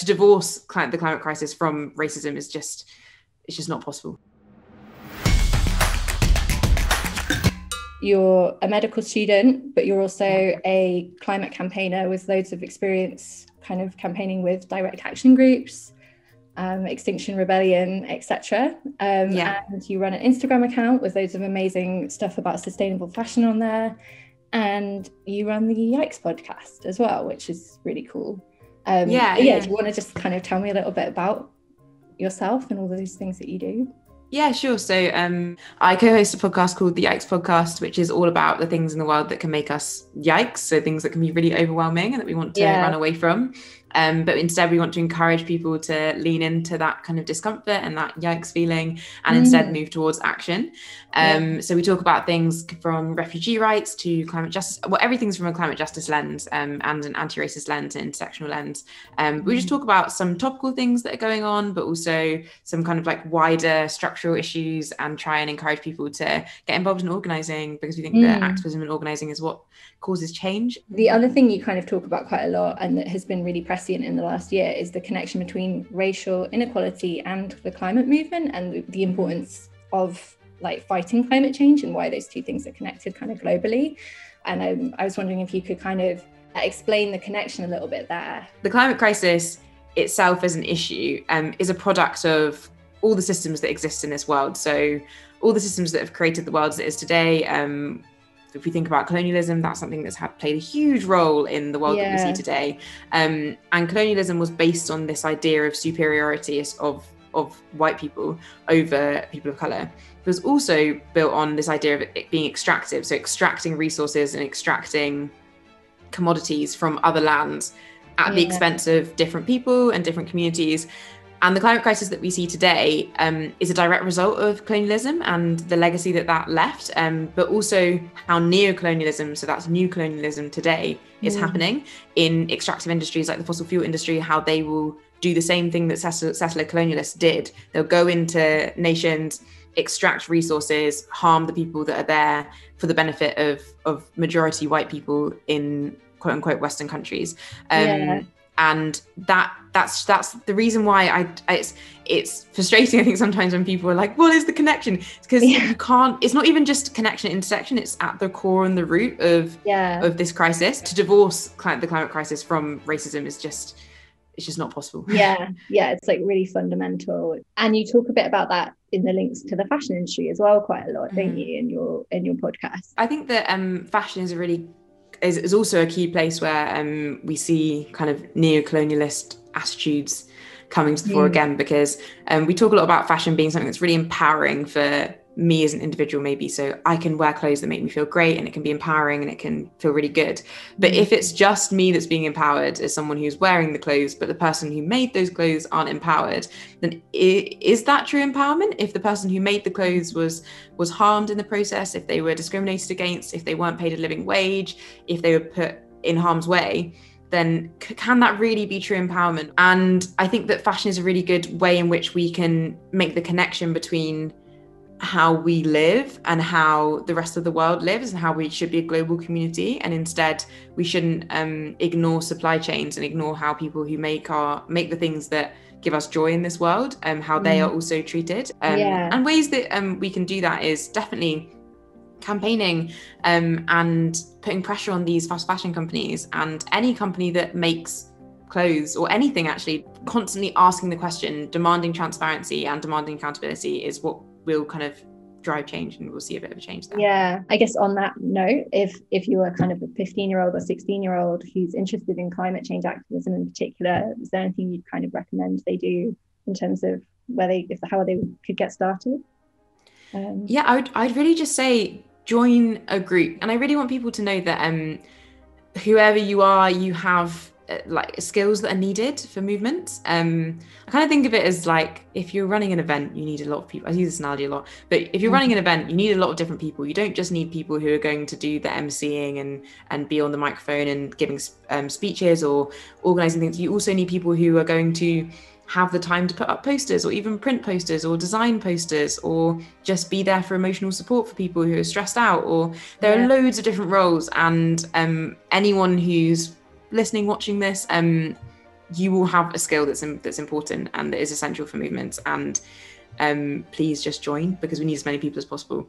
to divorce the climate crisis from racism is just it's just not possible. You're a medical student, but you're also a climate campaigner with loads of experience kind of campaigning with direct action groups, um, Extinction Rebellion, etc. Um, yeah. And you run an Instagram account with loads of amazing stuff about sustainable fashion on there. And you run the Yikes podcast as well, which is really cool. Um, yeah, yeah. Do you want to just kind of tell me a little bit about yourself and all those things that you do? Yeah, sure. So um, I co-host a podcast called the Yikes Podcast, which is all about the things in the world that can make us yikes. So things that can be really overwhelming and that we want to yeah. run away from. Um, but instead, we want to encourage people to lean into that kind of discomfort and that yikes feeling and mm. instead move towards action. Um, yeah. So, we talk about things from refugee rights to climate justice, well, everything's from a climate justice lens um, and an anti racist lens, an intersectional lens. Mm. We just mm. talk about some topical things that are going on, but also some kind of like wider structural issues and try and encourage people to get involved in organizing because we think mm. that activism and organizing is what causes change. The other thing you kind of talk about quite a lot and that has been really prescient in the last year is the connection between racial inequality and the climate movement and the importance of like fighting climate change and why those two things are connected kind of globally. And um, I was wondering if you could kind of explain the connection a little bit there. The climate crisis itself as an issue um, is a product of all the systems that exist in this world. So all the systems that have created the world as it is today, um, if we think about colonialism, that's something that's had played a huge role in the world yeah. that we see today. Um, and colonialism was based on this idea of superiority of of white people over people of color. It was also built on this idea of it being extractive, so extracting resources and extracting commodities from other lands at yeah. the expense of different people and different communities. And the climate crisis that we see today um, is a direct result of colonialism and the legacy that that left, um, but also how neo-colonialism, so that's new colonialism today, is mm. happening in extractive industries like the fossil fuel industry, how they will do the same thing that settler colonialists did. They'll go into nations, extract resources, harm the people that are there for the benefit of, of majority white people in quote unquote Western countries. Um, yeah and that that's that's the reason why I, I, it's it's frustrating I think sometimes when people are like what is the connection? It's because yeah. you can't it's not even just connection intersection it's at the core and the root of yeah. of this crisis. To divorce the climate crisis from racism is just it's just not possible. Yeah. Yeah it's like really fundamental. And you talk a bit about that in the links to the fashion industry as well quite a lot mm. don't you in your in your podcast? I think that um fashion is a really is, is also a key place where um, we see kind of neo-colonialist attitudes coming to the mm. fore again because um, we talk a lot about fashion being something that's really empowering for me as an individual maybe. So i can wear clothes that make me feel great and it can be empowering and it can feel really good. But if it's just me that's being empowered as someone who's wearing the clothes but the person who made those clothes aren't empowered then is that true empowerment? If the person who made the clothes was was harmed in the process if they were discriminated against if they weren't paid a living wage if they were put in harm's way then can that really be true empowerment? And I think that fashion is a really good way in which we can make the connection between how we live and how the rest of the world lives and how we should be a global community and instead we shouldn't um, ignore supply chains and ignore how people who make our make the things that give us joy in this world and um, how mm. they are also treated um, yeah. and ways that um, we can do that is definitely campaigning um, and putting pressure on these fast fashion companies and any company that makes clothes or anything actually constantly asking the question demanding transparency and demanding accountability is what will kind of drive change and we'll see a bit of a change there. Yeah, I guess on that note, if if you are kind of a 15 year old or 16 year old who's interested in climate change activism in particular, is there anything you'd kind of recommend they do in terms of where they if how they could get started? Um, yeah, I would I'd really just say join a group, and I really want people to know that um, whoever you are, you have like skills that are needed for movement. Um, I kind of think of it as like if you're running an event, you need a lot of people. I use this analogy a lot, but if you're running an event, you need a lot of different people. You don't just need people who are going to do the emceeing and and be on the microphone and giving um, speeches or organizing things. You also need people who are going to have the time to put up posters or even print posters or design posters or just be there for emotional support for people who are stressed out or there yeah. are loads of different roles and um, anyone who's listening, watching this, um, you will have a skill that's in, that's important and that is essential for movements. And um, please just join because we need as many people as possible.